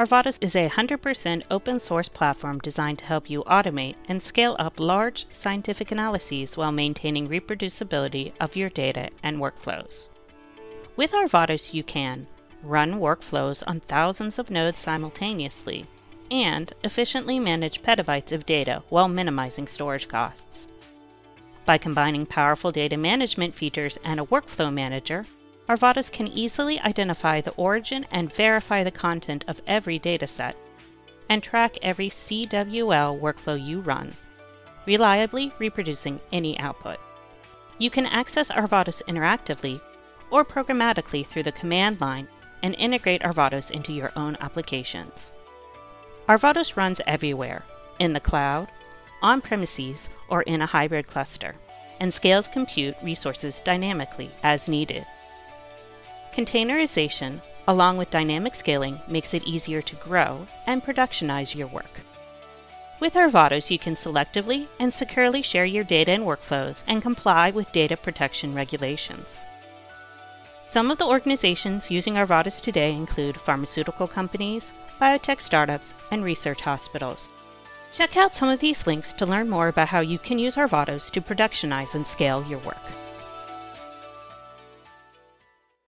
Arvados is a 100% open source platform designed to help you automate and scale up large scientific analyses while maintaining reproducibility of your data and workflows. With Arvados, you can run workflows on thousands of nodes simultaneously and efficiently manage petabytes of data while minimizing storage costs. By combining powerful data management features and a workflow manager, Arvados can easily identify the origin and verify the content of every dataset, and track every CWL workflow you run, reliably reproducing any output. You can access Arvados interactively or programmatically through the command line and integrate Arvados into your own applications. Arvados runs everywhere, in the cloud, on premises, or in a hybrid cluster, and scales compute resources dynamically as needed. Containerization, along with dynamic scaling, makes it easier to grow and productionize your work. With Arvados, you can selectively and securely share your data and workflows and comply with data protection regulations. Some of the organizations using Arvados today include pharmaceutical companies, biotech startups, and research hospitals. Check out some of these links to learn more about how you can use Arvados to productionize and scale your work.